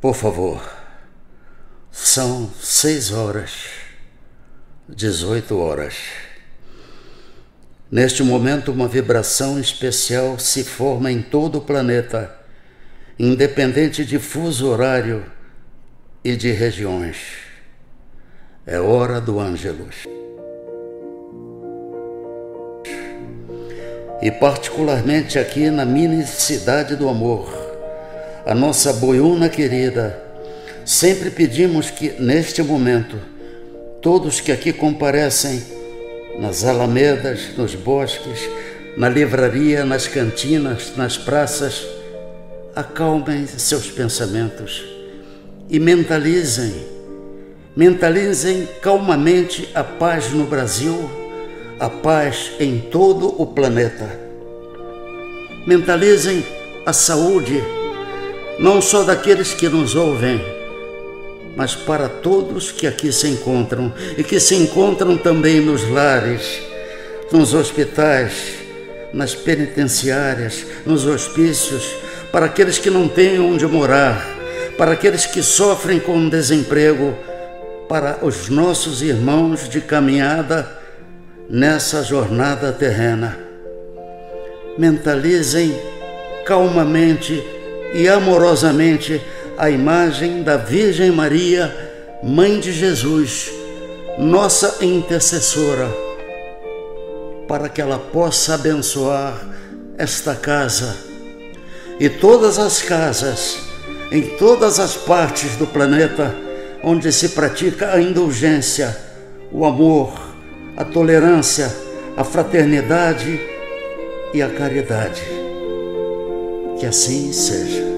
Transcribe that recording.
Por favor, são seis horas, dezoito horas. Neste momento, uma vibração especial se forma em todo o planeta, independente de fuso horário e de regiões. É hora do Ângelus. E particularmente aqui na mini cidade do amor a nossa boiuna querida, sempre pedimos que, neste momento, todos que aqui comparecem, nas alamedas, nos bosques, na livraria, nas cantinas, nas praças, acalmem seus pensamentos e mentalizem, mentalizem calmamente a paz no Brasil, a paz em todo o planeta. Mentalizem a saúde não só daqueles que nos ouvem, mas para todos que aqui se encontram e que se encontram também nos lares, nos hospitais, nas penitenciárias, nos hospícios, para aqueles que não têm onde morar, para aqueles que sofrem com desemprego, para os nossos irmãos de caminhada nessa jornada terrena. Mentalizem calmamente e amorosamente a imagem da Virgem Maria, Mãe de Jesus, nossa intercessora, para que ela possa abençoar esta casa e todas as casas em todas as partes do planeta onde se pratica a indulgência, o amor, a tolerância, a fraternidade e a caridade. Que assim seja.